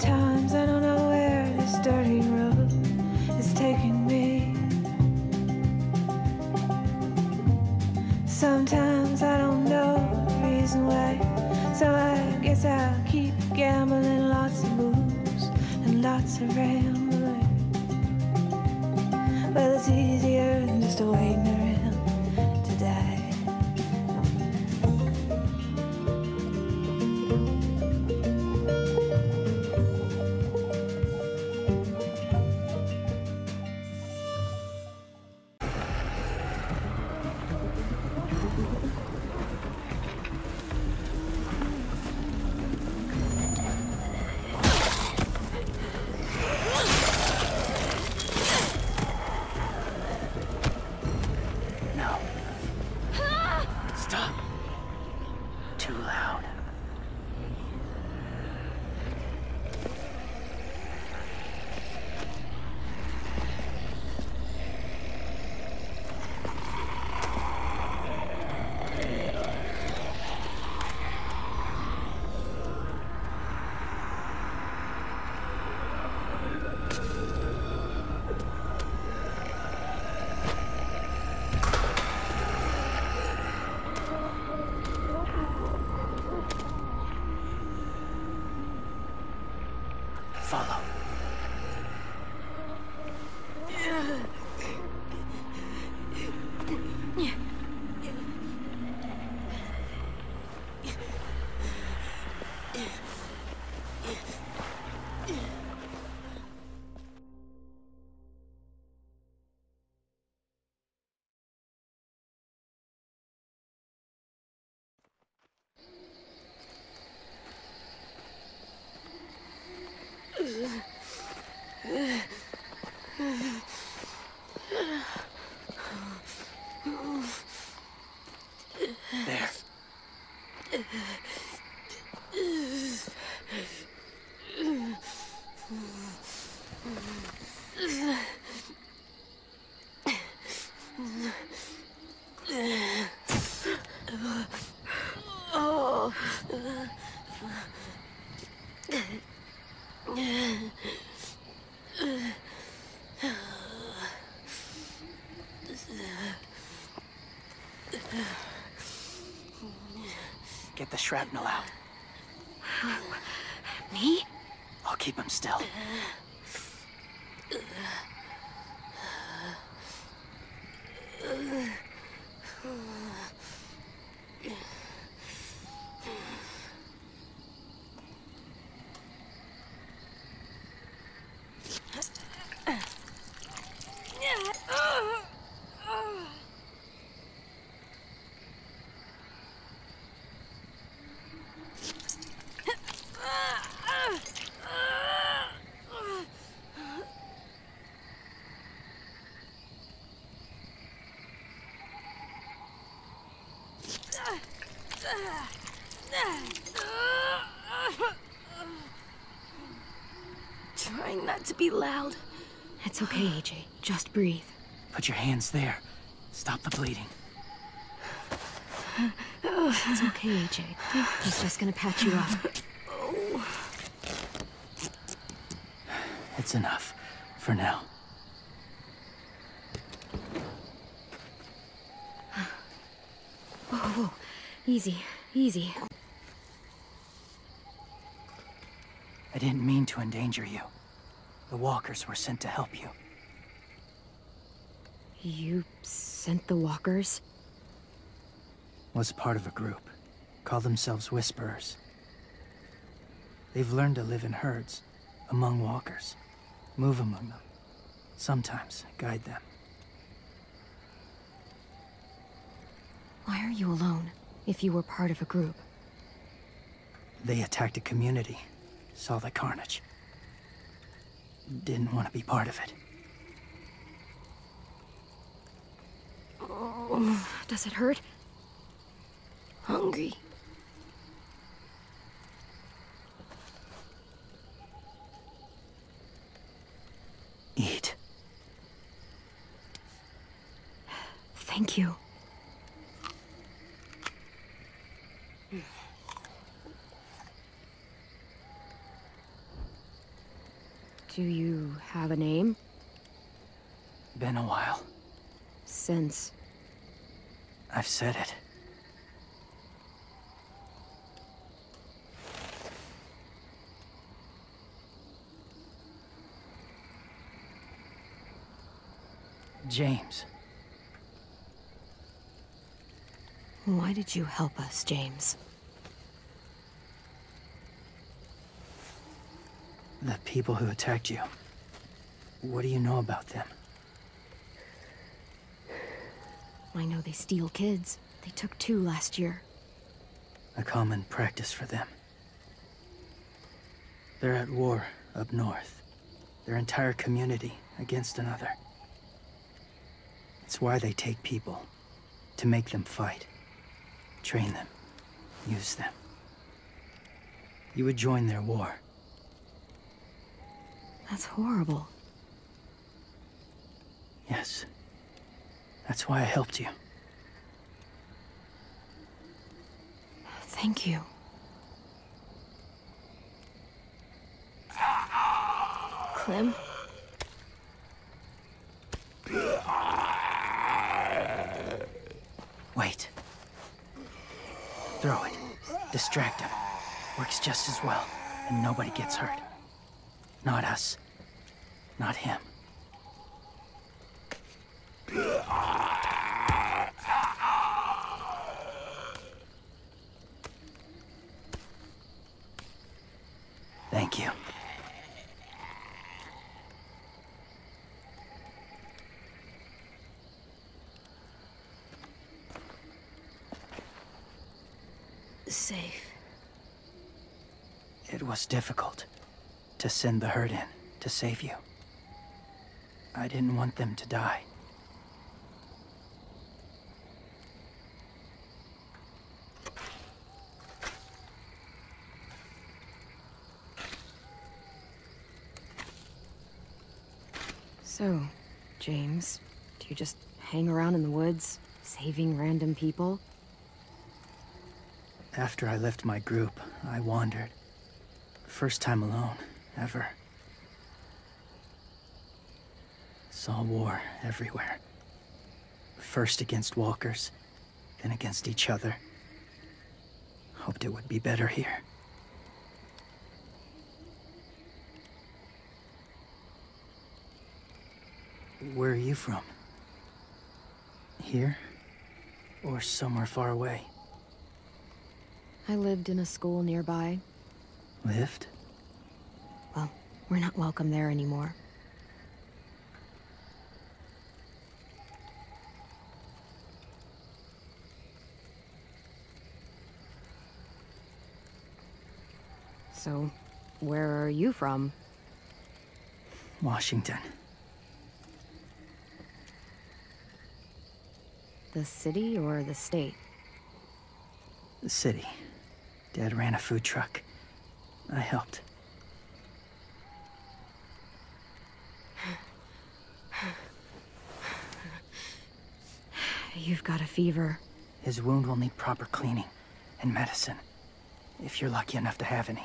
Sometimes Follow. Shrapnel out. Me? I'll keep him still. Be loud. It's okay, AJ. Just breathe. Put your hands there. Stop the bleeding. It's okay, AJ. He's just gonna patch you up. It's enough. For now. Whoa, whoa. Easy, easy. I didn't mean to endanger you. The walkers were sent to help you. You sent the walkers? Was part of a group. Call themselves Whisperers. They've learned to live in herds, among walkers. Move among them. Sometimes guide them. Why are you alone, if you were part of a group? They attacked a community. Saw the carnage. Didn't want to be part of it. Oh, does it hurt? Hungry. Eat. Thank you. Do you have a name? Been a while. Since. I've said it. James. Why did you help us, James? The people who attacked you. What do you know about them? I know they steal kids. They took two last year. A common practice for them. They're at war up north. Their entire community against another. It's why they take people. To make them fight. Train them. Use them. You would join their war. That's horrible. Yes. That's why I helped you. Thank you. Clem? Wait. Throw it. Distract him. Works just as well, and nobody gets hurt. Not us. Not him. Thank you. Safe. It was difficult to send the herd in to save you. I didn't want them to die. So, James, do you just hang around in the woods, saving random people? After I left my group, I wandered. First time alone, ever. Saw war everywhere. First against walkers, then against each other. Hoped it would be better here. Where are you from? Here? Or somewhere far away? I lived in a school nearby. Lived? Well, we're not welcome there anymore. So, where are you from? Washington. The city or the state? The city. Dad ran a food truck. I helped. You've got a fever. His wound will need proper cleaning and medicine. If you're lucky enough to have any.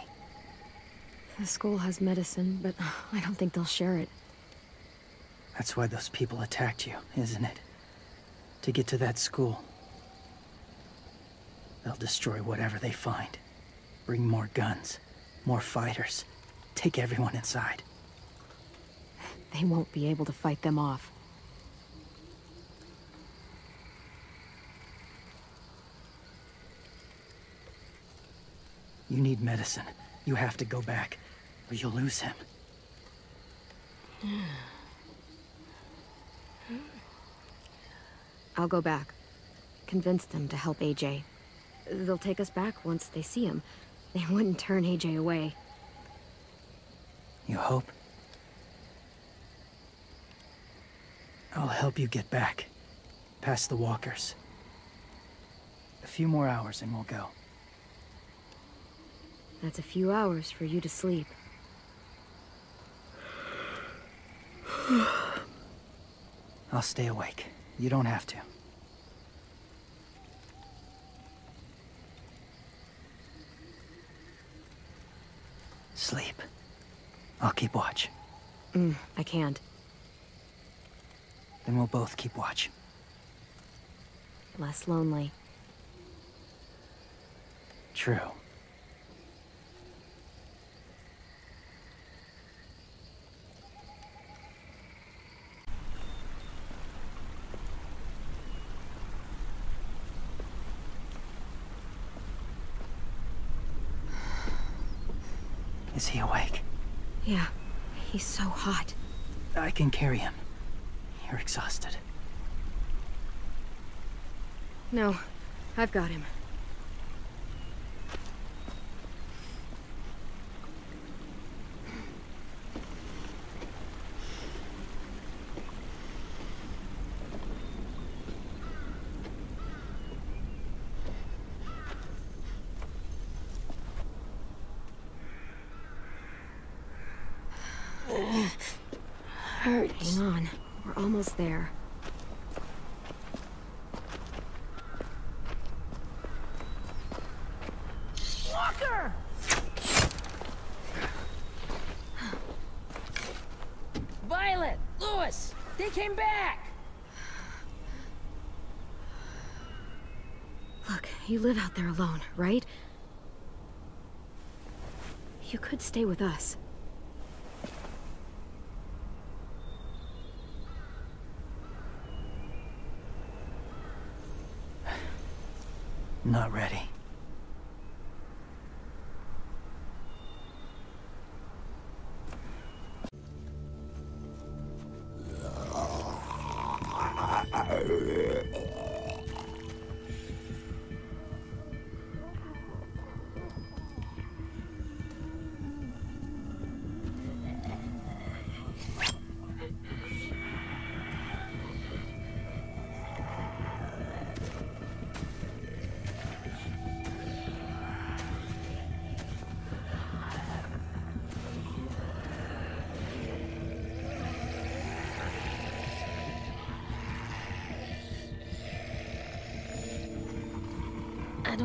The school has medicine, but I don't think they'll share it. That's why those people attacked you, isn't it? To get to that school. They'll destroy whatever they find. Bring more guns, more fighters. Take everyone inside. They won't be able to fight them off. You need medicine. You have to go back, or you'll lose him. I'll go back. Convince them to help AJ. They'll take us back once they see him. They wouldn't turn AJ away. You hope? I'll help you get back. Past the walkers. A few more hours and we'll go. That's a few hours for you to sleep. I'll stay awake. You don't have to. Sleep. I'll keep watch. Mm, I can't. Then we'll both keep watch. Less lonely. True. Is he awake? Yeah, he's so hot. I can carry him. You're exhausted. No, I've got him. Hurts. Hang on, we're almost there. Walker! Violet! Louis! They came back! Look, you live out there alone, right? You could stay with us. Not ready.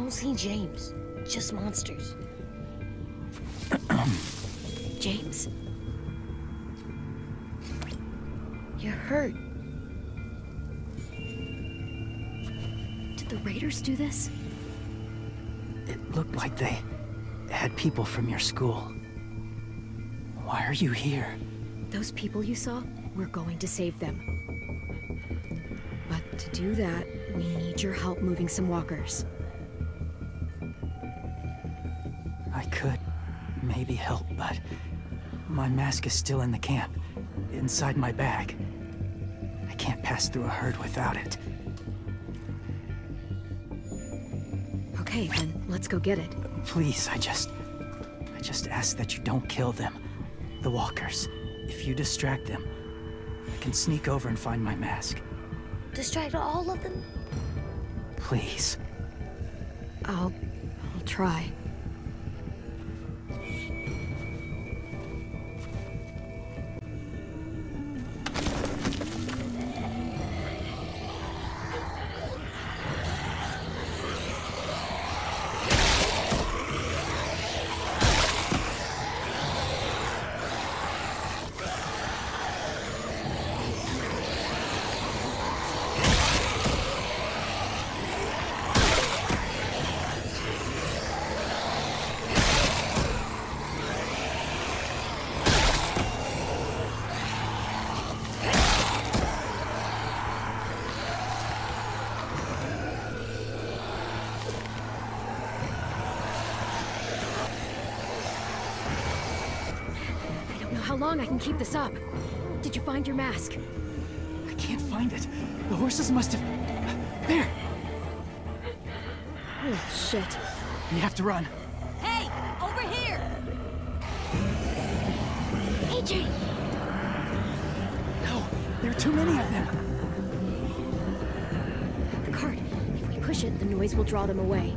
don't see James. Just monsters. James, You're hurt. did the Raiders do this? It looked like they had people from your school. Why are you here? Those people you saw, we're going to save them. But to do that, we need your help moving some walkers. Help, but my mask is still in the camp, inside my bag. I can't pass through a herd without it. Okay, then let's go get it. Please, I just... I just ask that you don't kill them. The walkers. If you distract them, I can sneak over and find my mask. Distract all of them? Please. I'll... I'll try. Long I can keep this up. Did you find your mask? I can't find it. The horses must have... There! Oh, shit. We have to run. Hey! Over here! AJ! No, there are too many of them. The cart. If we push it, the noise will draw them away.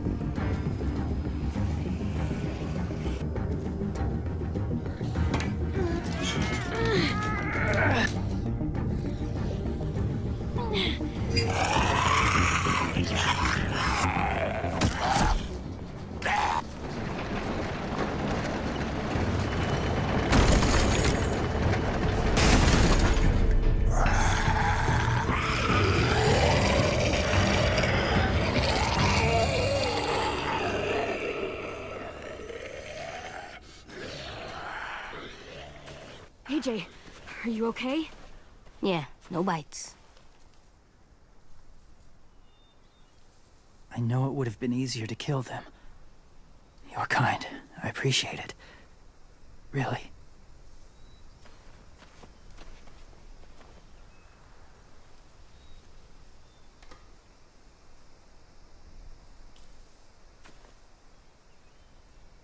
Are you okay? Yeah, no bites. I know it would have been easier to kill them. You're kind. I appreciate it. Really.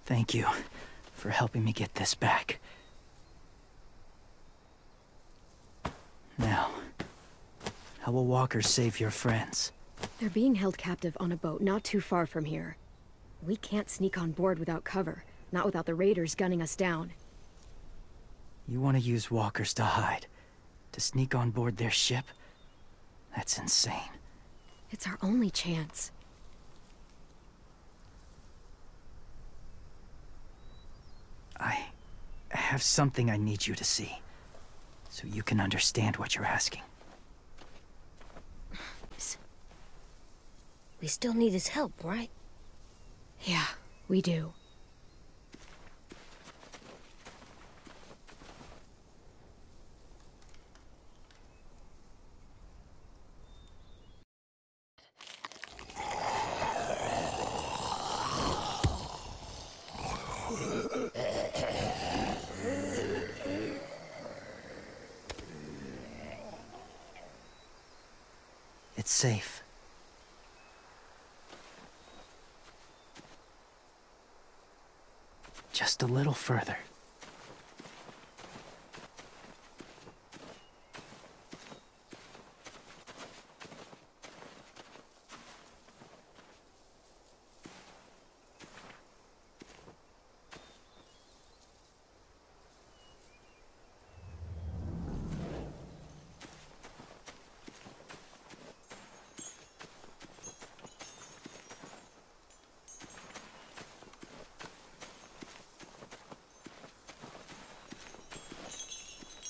Thank you for helping me get this back. Now, how will Walker save your friends? They're being held captive on a boat not too far from here. We can't sneak on board without cover, not without the raiders gunning us down. You want to use walkers to hide? To sneak on board their ship? That's insane. It's our only chance. I have something I need you to see. So you can understand what you're asking. We still need his help, right? Yeah, we do. Safe. Just a little further.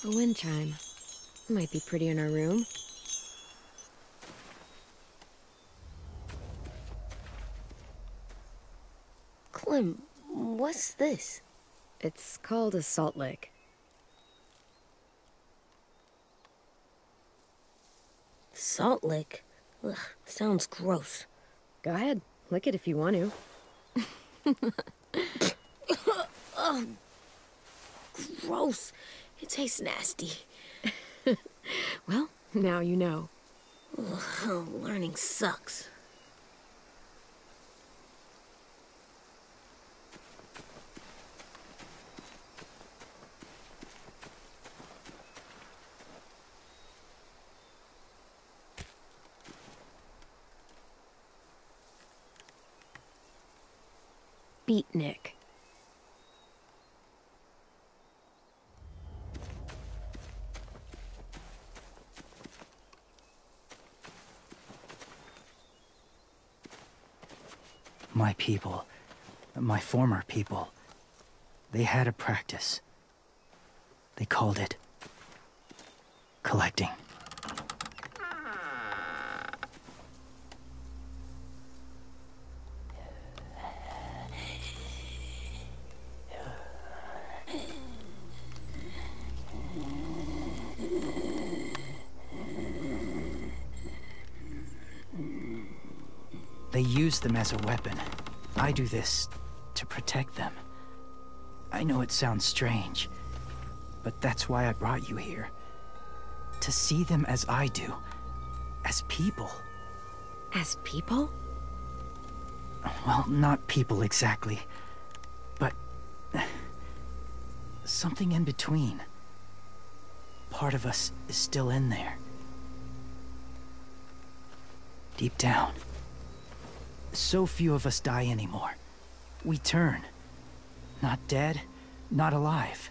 A wind chime. Might be pretty in our room. Clem, what's this? It's called a salt lick. Salt lick? Ugh, sounds gross. Go ahead, lick it if you want to. Gross. It tastes nasty. Well, now you know. Oh, learning sucks. Beatnik. My people, my former people, they had a practice. They called it collecting. They use them as a weapon. I do this to protect them. I know it sounds strange, but that's why I brought you here. To see them as I do. As people. As people? Well, not people exactly, but something in between. Part of us is still in there. Deep down. So few of us die anymore. We turn. Not dead, not alive.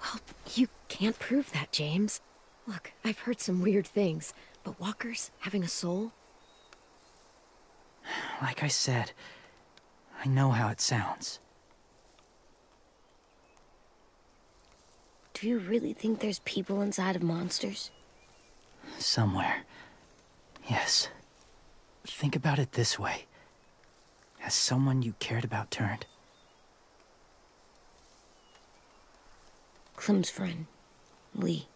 Well, you can't prove that, James. Look, I've heard some weird things, but walkers having a soul? Like I said, I know how it sounds. Do you really think there's people inside of monsters? Somewhere. Yes. Think about it this way. Has someone you cared about turned? Clem's friend, Lee.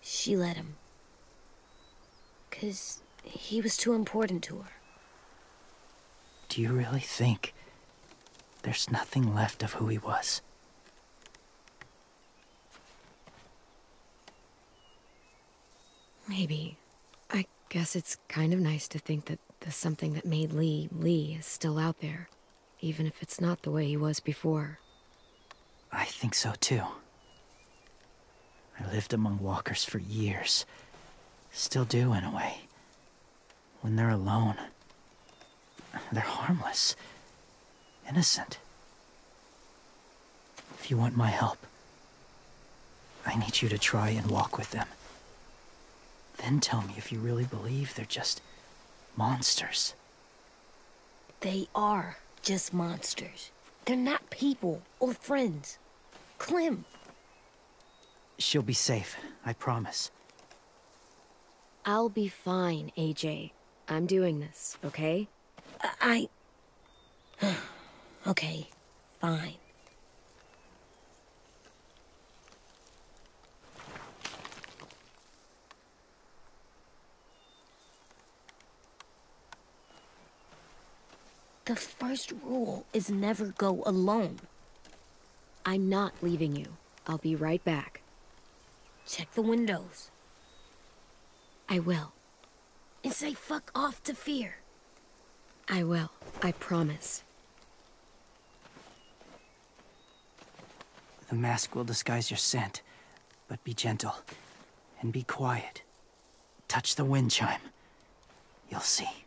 She let him. Because he was too important to her. Do you really think there's nothing left of who he was? Maybe. Guess it's kind of nice to think that the something that made Lee Lee is still out there, even if it's not the way he was before. I think so too. I lived among walkers for years. Still do, in a way. When they're alone, they're harmless, innocent. If you want my help, I need you to try and walk with them. Then tell me if you really believe they're just monsters. They are just monsters. They're not people or friends. Clem, She'll be safe, I promise. I'll be fine, AJ. I'm doing this, okay? I. okay, fine. The first rule is never go alone. I'm not leaving you. I'll be right back. Check the windows I will. and say fuck off to fear. I will. I promise. The mask will disguise your scent, but be gentle and be quiet. Touch the wind chime. You'll see.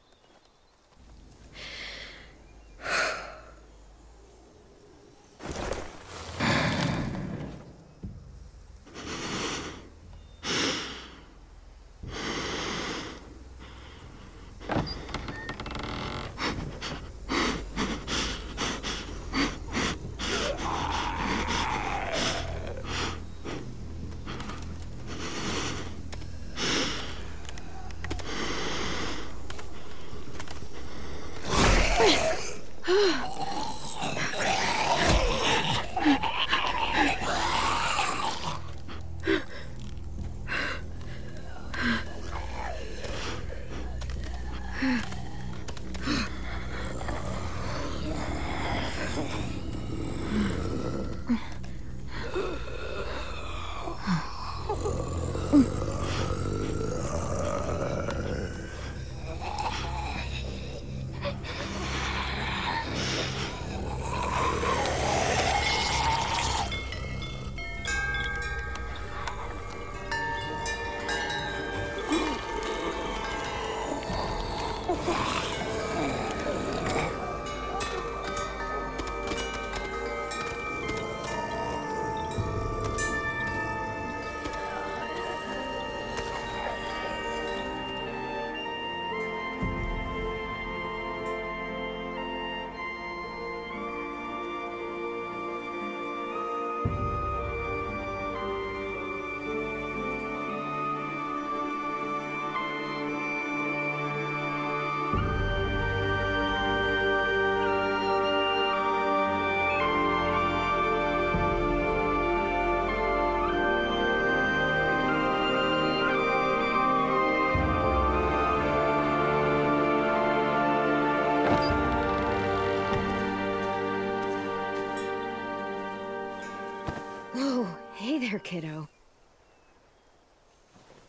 There, kiddo.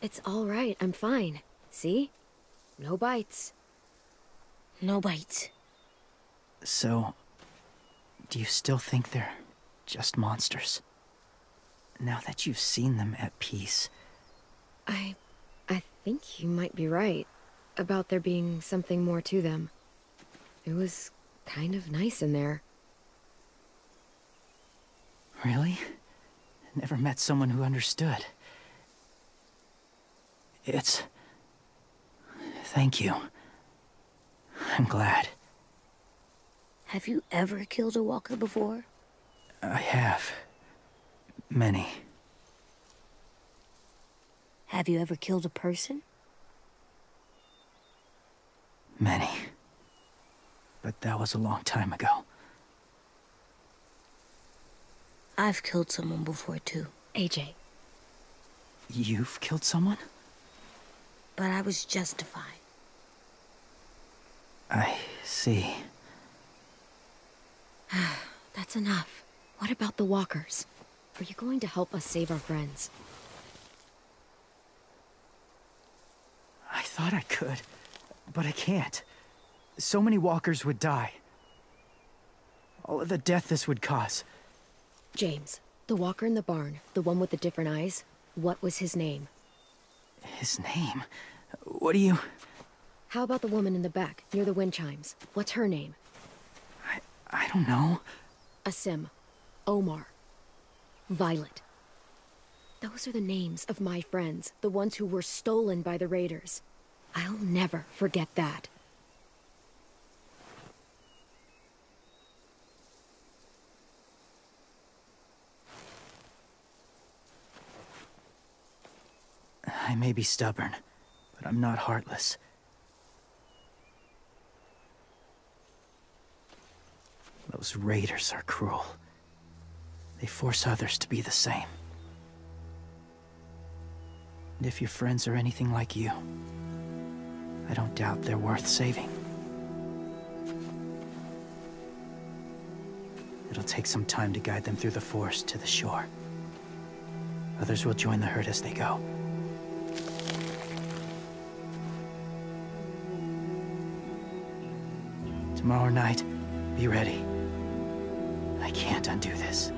It's all right. I'm fine. See? No bites. No bites. So, do you still think they're just monsters? Now that you've seen them at peace, I... I think you might be right. About there being something more to them. It was kind of nice in there. really? Never met someone who understood. It's. Thank you. I'm glad. Have you ever killed a walker before? I have. Many. Have you ever killed a person? Many. But that was a long time ago. I've killed someone before too, AJ, You've killed someone? but I was justified. I see. that's enough. What about the walkers? Are you going to help us save our friends? I thought I could, but I can't. So many walkers would die. All of the death this would cause. James, the walker in the barn, the one with the different eyes, what was his name? His name? What do you... How about the woman in the back, near the wind chimes? What's her name? I, I don't know. Aasim, Omar, Violet. Those are the names of my friends, the ones who were stolen by the raiders. I'll never forget that. I may be stubborn, but I'm not heartless. Those raiders are cruel. They force others to be the same. And if your friends are anything like you, I don't doubt they're worth saving. It'll take some time to guide them through the forest to the shore. Others will join the herd as they go. Tomorrow night, be ready. I can't undo this.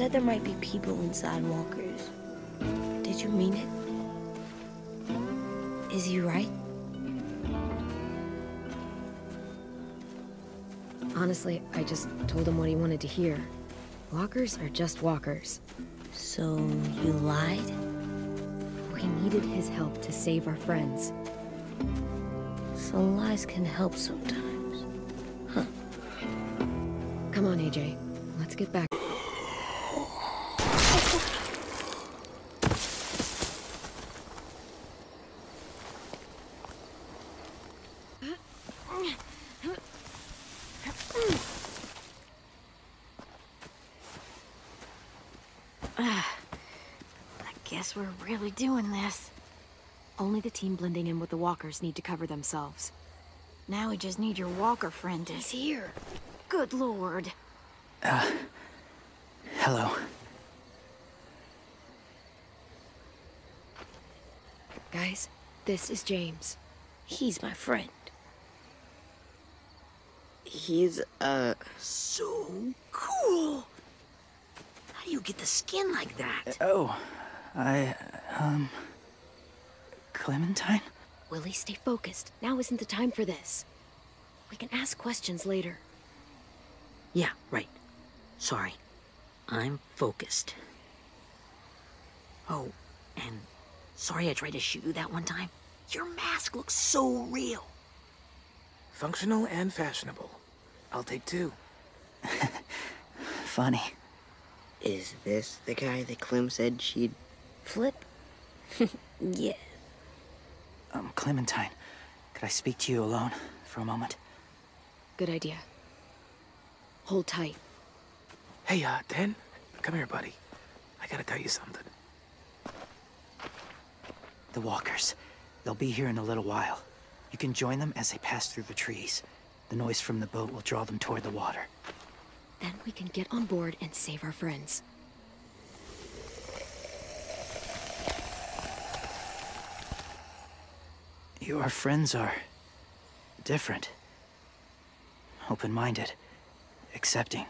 Said there might be people inside walkers, did you mean it? Is he right? Honestly, I just told him what he wanted to hear. Walkers are just walkers. So you lied? We needed his help to save our friends. So lies can help sometimes. Huh. Come on, AJ. Let's get back. I guess we're really doing this. Only the team blending in with the walkers need to cover themselves. Now we just need your walker friend to... He's here. Good lord. Uh, Hello. Guys, this is James. He's my friend. He's, uh, so cool. How do you get the skin like that? Oh, I, um... Clementine? Willy, stay focused. Now isn't the time for this. We can ask questions later. Yeah, right. Sorry. I'm focused. Oh, and sorry I tried to shoot you that one time. Your mask looks so real. Functional and fashionable. I'll take two. Funny. Is this the guy that Clem said she'd Flip? yeah. Um, Clementine, could I speak to you alone for a moment? Good idea. Hold tight. Hey, uh, Dan, come here, buddy. I gotta tell you something. The walkers. They'll be here in a little while. You can join them as they pass through the trees. The noise from the boat will draw them toward the water. Then we can get on board and save our friends. Your friends are... different. Open-minded. Accepting.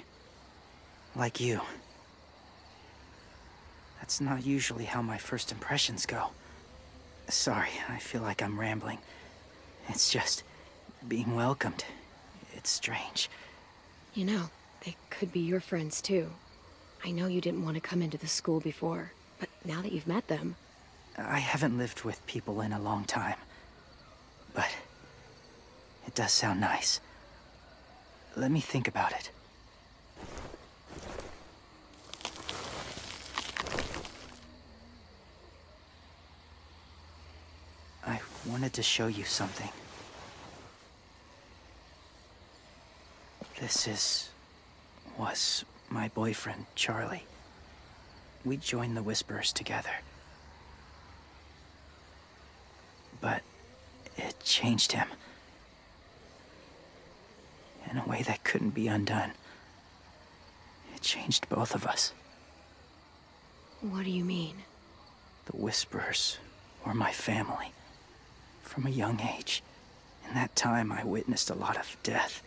Like you. That's not usually how my first impressions go. Sorry, I feel like I'm rambling. It's just being welcomed It's strange. You know, they could be your friends too. I know you didn't want to come into the school before, but now that you've met them... I haven't lived with people in a long time. But... It does sound nice. Let me think about it. I wanted to show you something. This is... was my boyfriend, Charlie. We joined the Whisperers together. But it changed him. In a way that couldn't be undone. It changed both of us. What do you mean? The Whisperers were my family. From a young age. In that time, I witnessed a lot of death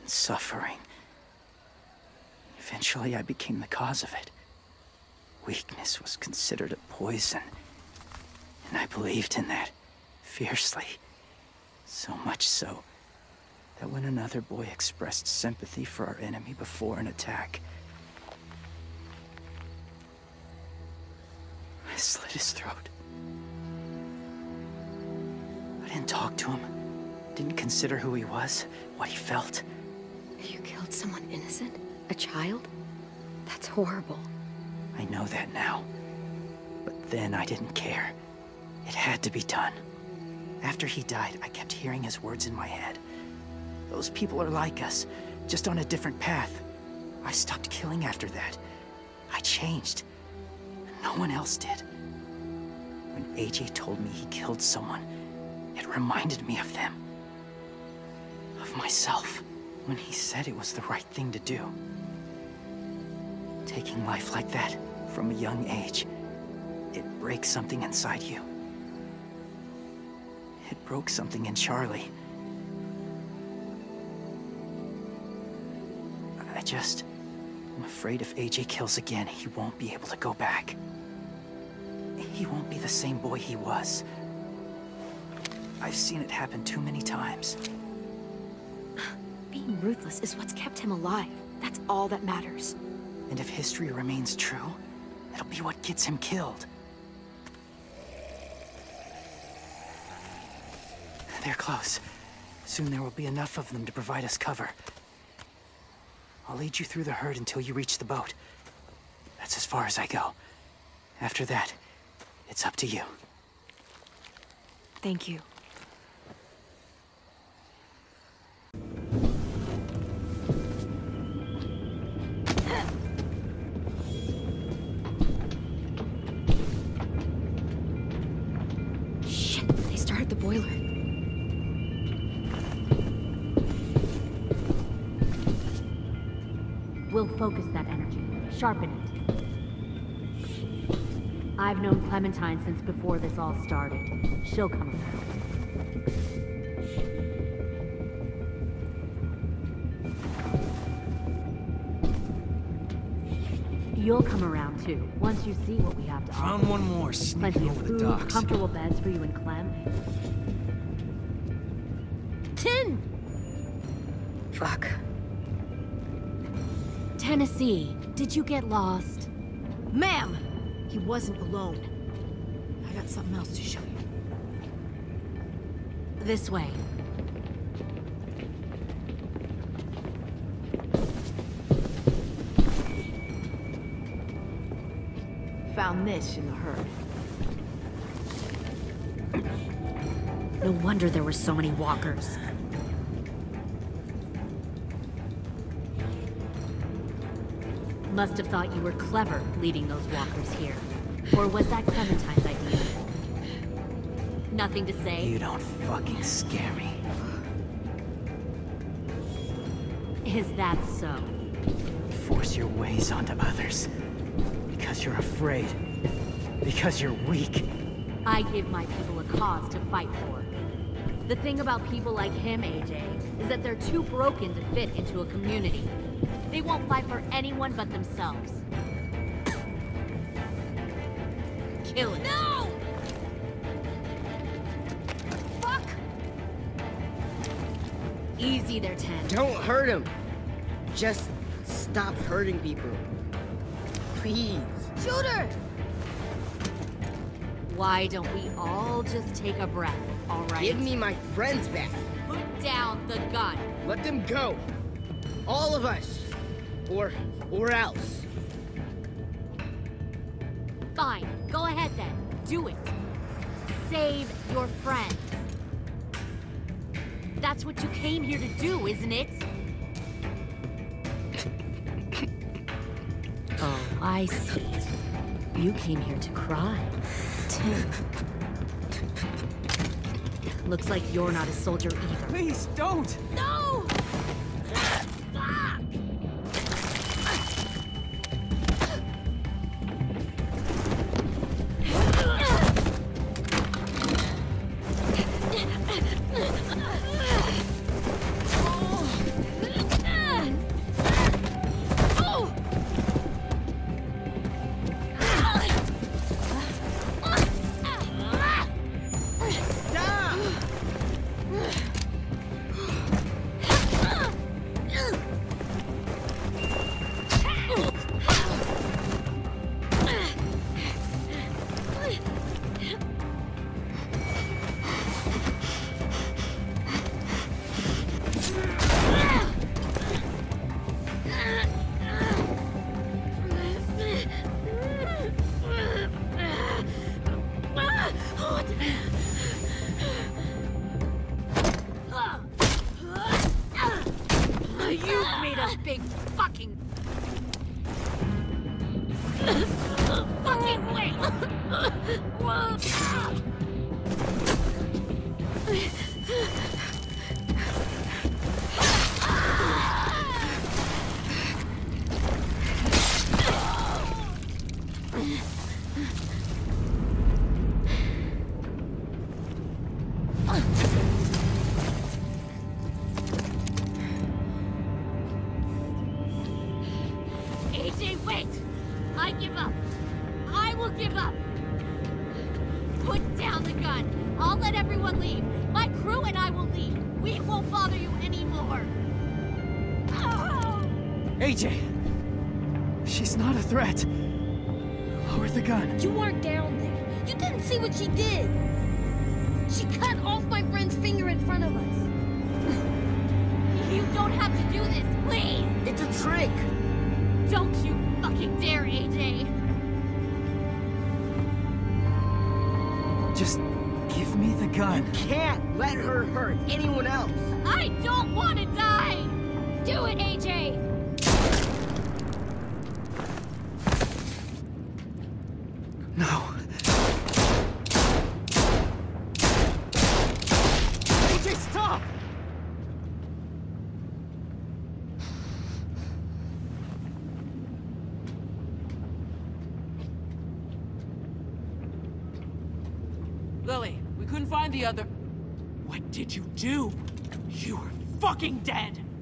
and suffering. Eventually, I became the cause of it. Weakness was considered a poison. And I believed in that fiercely. So much so that when another boy expressed sympathy for our enemy before an attack, I slit his throat. I didn't talk to him, didn't consider who he was, what he felt. You killed someone innocent? A child? That's horrible. I know that now. But then I didn't care. It had to be done. After he died, I kept hearing his words in my head. Those people are like us, just on a different path. I stopped killing after that. I changed. No one else did. When AJ told me he killed someone, it reminded me of them. Of myself. When he said it was the right thing to do. Taking life like that, from a young age, it breaks something inside you. It broke something in Charlie. I just... I'm afraid if AJ kills again, he won't be able to go back. He won't be the same boy he was. I've seen it happen too many times. Being ruthless is what's kept him alive. That's all that matters. And if history remains true, it'll be what gets him killed. They're close. Soon there will be enough of them to provide us cover. I'll lead you through the herd until you reach the boat. That's as far as I go. After that, it's up to you. Thank you. Sharpen it. I've known Clementine since before this all started. She'll come around. You'll come around too, once you see what we have to offer. Found one more Plenty sneaking of over food, the docks. comfortable beds for you and Clem. Ten! Fuck. Tennessee, did you get lost? Ma'am! He wasn't alone. I got something else to show you. This way. Found this in the herd. No wonder there were so many walkers. Must have thought you were clever leading those walkers here. Or was that Clementine's idea? Nothing to say? You don't fucking scare me. Is that so? Force your ways onto others. Because you're afraid. Because you're weak. I give my people a cause to fight for. The thing about people like him, AJ, is that they're too broken to fit into a community. They won't fight for anyone but themselves. Kill it. No! Fuck! Easy there, Ten. Don't hurt him. Just stop hurting people. Please. Shooter! Why don't we all just take a breath, alright? Give me my friends back. Put down the gun. Let them go. All of us. Or, or else. Fine, go ahead then. Do it. Save your friends. That's what you came here to do, isn't it? Oh, I see. You came here to cry. Ten, Looks like you're not a soldier either. Please, don't! No! AJ! She's not a threat. Lower the gun. You weren't down there. You didn't see what she did. She cut off my friend's finger in front of us. You don't have to do this, please! It's a trick. Don't you fucking dare, AJ! Just give me the gun. You Can't let her hurt anyone else. I don't want to die! Do it, AJ! No. AJ, stop! Lilly, we couldn't find the other. What did you do? You are fucking dead!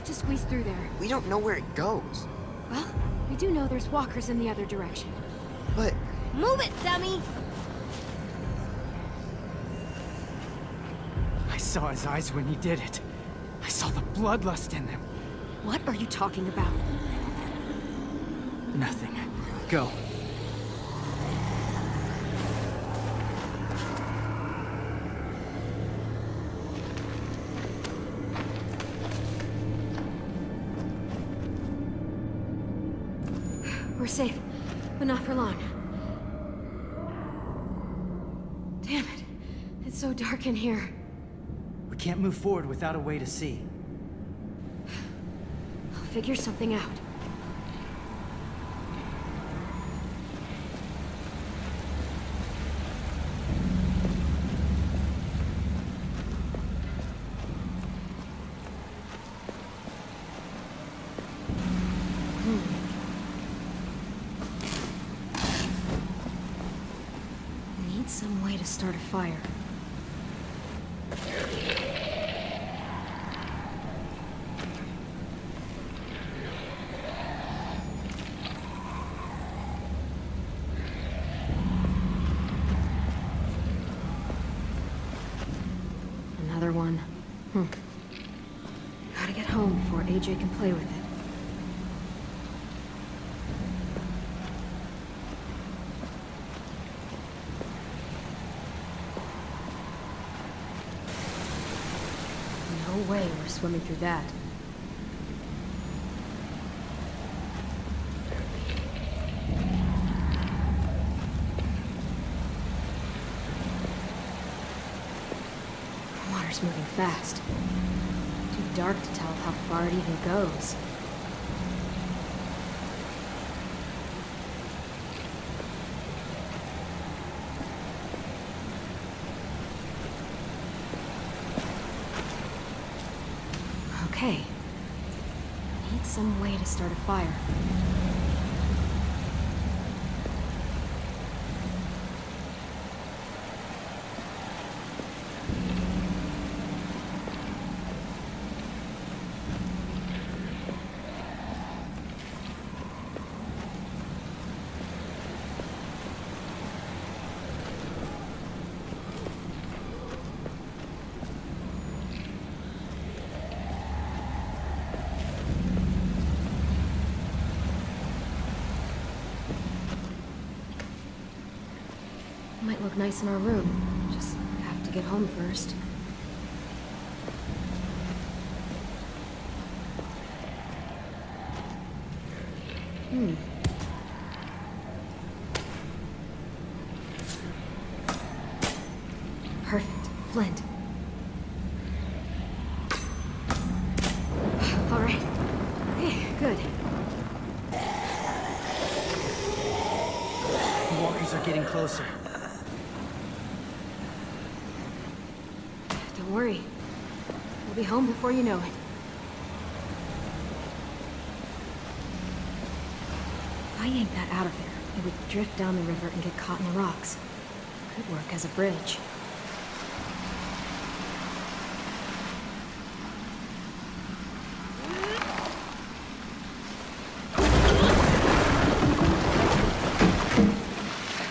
Have to squeeze through there. We don't know where it goes. Well, we do know there's walkers in the other direction. But Move it, dummy! I saw his eyes when he did it. I saw the bloodlust in them. What are you talking about? Nothing. Go. Not for long. Damn it. It's so dark in here. We can't move forward without a way to see. I'll figure something out. to start a fire. Another one. Hmm. Gotta get home before AJ can play with it. No way we're swimming through that. The water's moving fast. Too dark to tell how far it even goes. Okay. Need some way to start a fire. Might look nice in our room. Just have to get home first. Hmm. Perfect. Flint. All right. Okay, good. The walkers are getting closer. Don't worry. We'll be home before you know it. If I yank that out of there, it would drift down the river and get caught in the rocks. Could work as a bridge.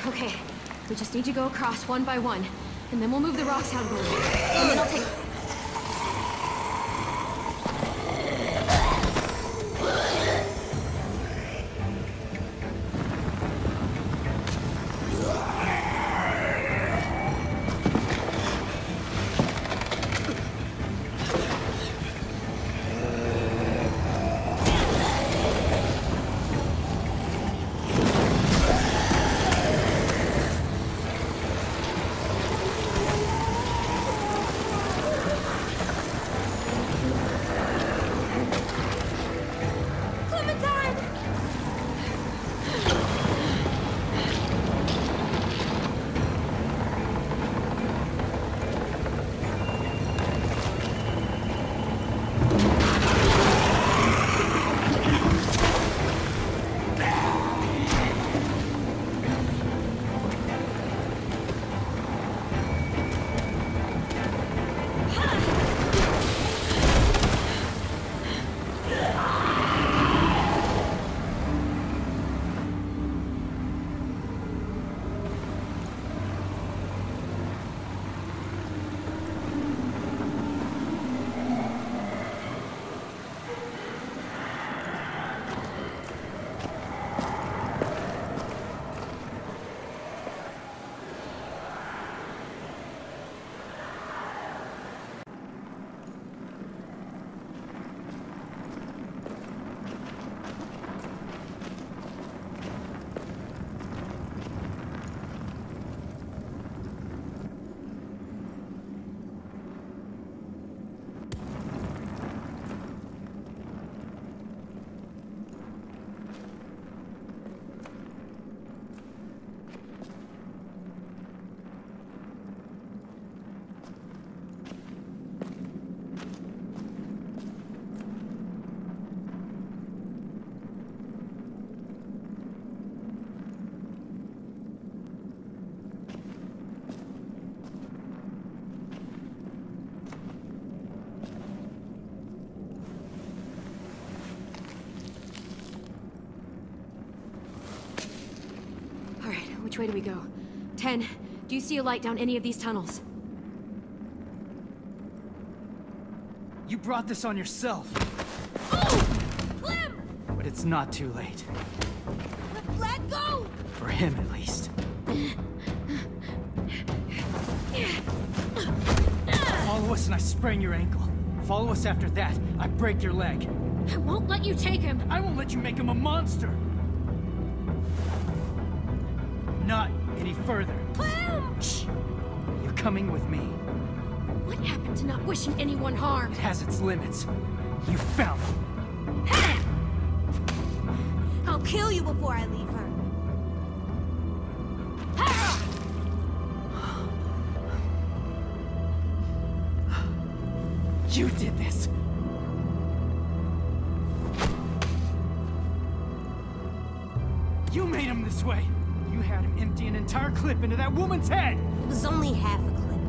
Okay, we just need to go across one by one, and then we'll move the rocks out of the way. And then I'll take... way do we go? Ten, do you see a light down any of these tunnels? You brought this on yourself. Oh! Clem! But it's not too late. Let, let go! For him, at least. Follow us and I sprain your ankle. Follow us after that, I break your leg. I won't let you take him! I won't let you make him a monster! Further. Shh! You're coming with me. What happened to not wishing anyone harm? It has its limits. You them. I'll kill you before I leave her. You did this! You made him this way! You had him empty an entire clip into that woman's head! It was only half a clip.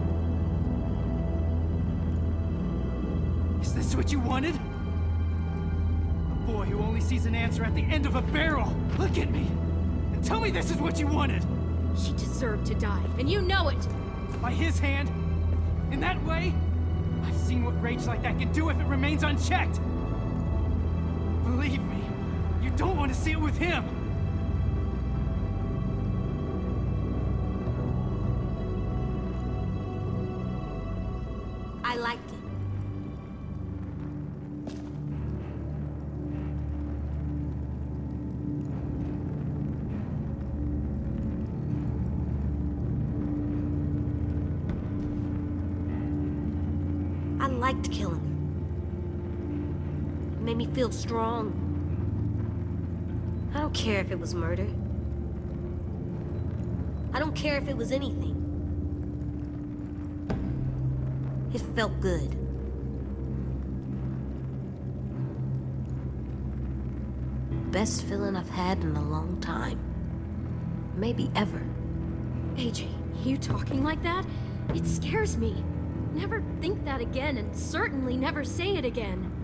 Is this what you wanted? A boy who only sees an answer at the end of a barrel! Look at me! And tell me this is what you wanted! She deserved to die, and you know it! By his hand? In that way? I've seen what rage like that can do if it remains unchecked! Believe me, you don't want to see it with him! Strong. I don't care if it was murder. I don't care if it was anything. It felt good. Best feeling I've had in a long time. Maybe ever. AJ, you talking like that? It scares me. Never think that again, and certainly never say it again.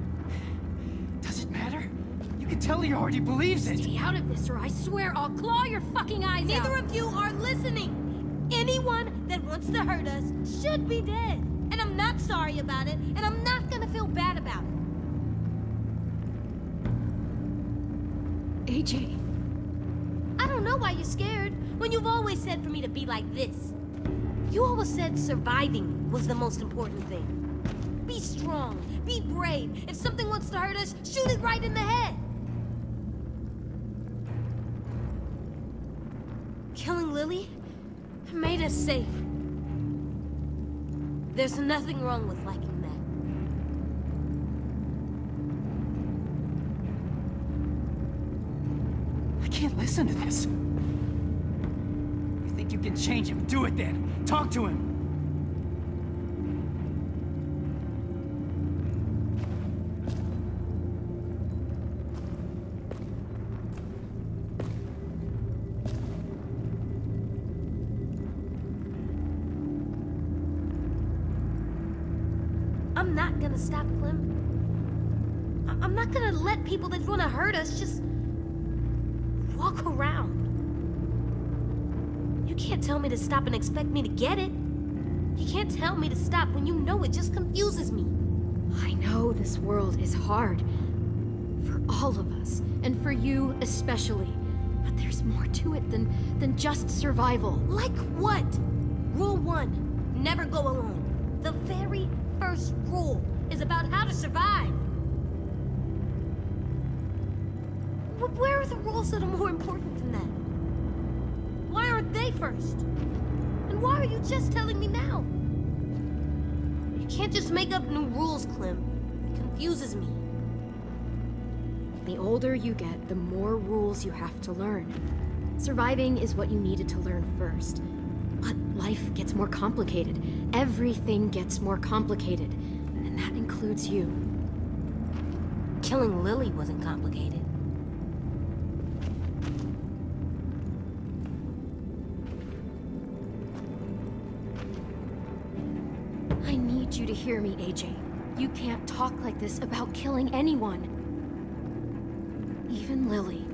Does it matter? You can tell he already believes it! Stay out of this, or I swear I'll claw your fucking eyes out! Neither of you are listening. Anyone that wants to hurt us should be dead. And I'm not sorry about it, and I'm not gonna feel bad about it. AJ, I don't know why you're scared when you've always said for me to be like this. You always said surviving was the most important thing. Be strong, be brave. If something wants to hurt us, shoot it right in the head. Us safe. There's nothing wrong with liking that. I can't listen to this. You think you can change him? Do it then. Talk to him. I'm not gonna stop Clem. I- I'm not gonna let people that wanna hurt us just walk around. You can't tell me to stop and expect me to get it. You can't tell me to stop when you know it just confuses me. I know this world is hard. For all of us, and for you especially. But there's more to it than, than just survival. Like what? Rule one, never go alone. The very first rule is about how to survive. Wh- Where are the rules that are more important than that? Why aren't they first? And why are you just telling me now? You can't just make up new rules, Clem. It confuses me. The older you get, the more rules you have to learn. Surviving is what you needed to learn first. But life gets more complicated. Everything gets more complicated. That includes you. Killing Lilly wasn't complicated. I need you to hear me, AJ. You can't talk like this about killing anyone. Even Lilly.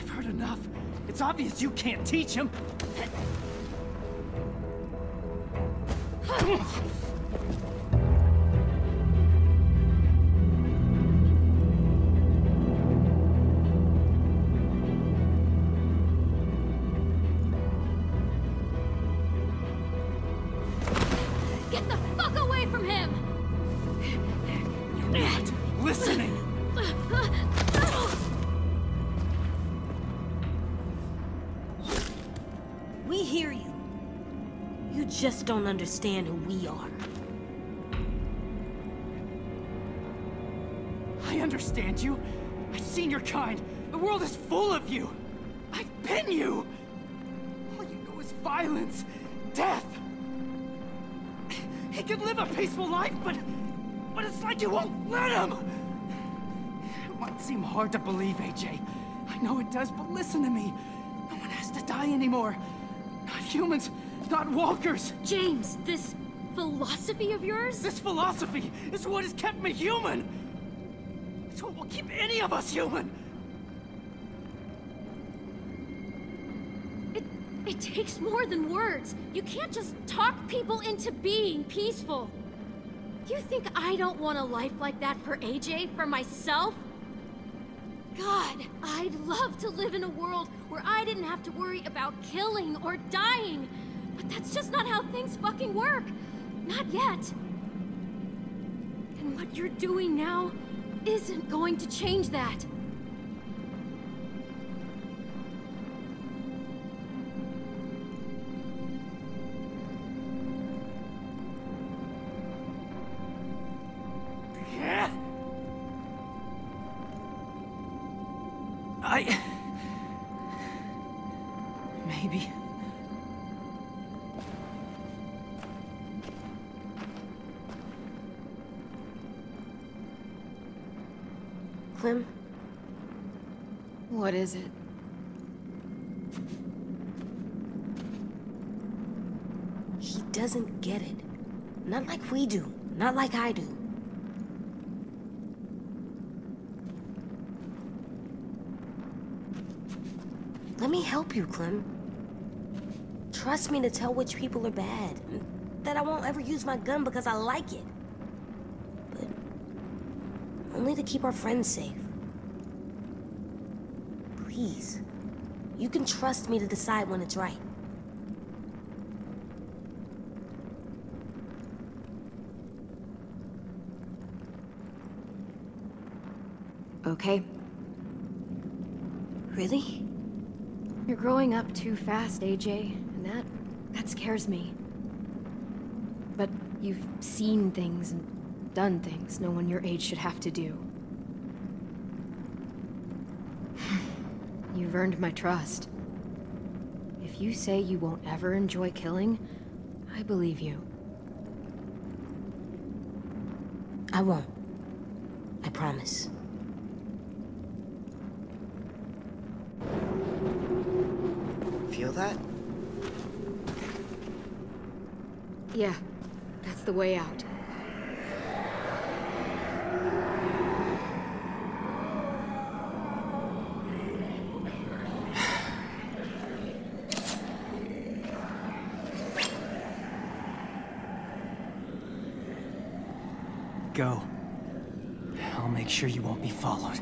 I've heard enough. It's obvious you can't teach him. うん。Don't understand who we are. I understand you. I've seen your kind. The world is full of you. I've been you. All you know is violence, death. He could live a peaceful life, but but it's like you won't let him. It might seem hard to believe, AJ. I know it does, but listen to me. No one has to die anymore. Not humans, not walkers. James, this philosophy of yours? This philosophy is what has kept me human. It's what will keep any of us human. It, it takes more than words. You can't just talk people into being peaceful. You think I don't want a life like that for AJ, for myself? God, I'd love to live in a world where I didn't have to worry about killing or dying. But that's just not how things fucking work. Not yet. And what you're doing now isn't going to change that. Not like I do. Let me help you, Clem. Trust me to tell which people are bad. That I won't ever use my gun because I like it. But only to keep our friends safe. Please. You can trust me to decide when it's right. Okay. Really? You're growing up too fast, AJ, and that that scares me. But you've seen things and done things no one your age should have to do. You've earned my trust. If you say you won't ever enjoy killing, I believe you. I won't. I promise. Feel that? Yeah, that's the way out. Go. I'll make sure you won't be followed.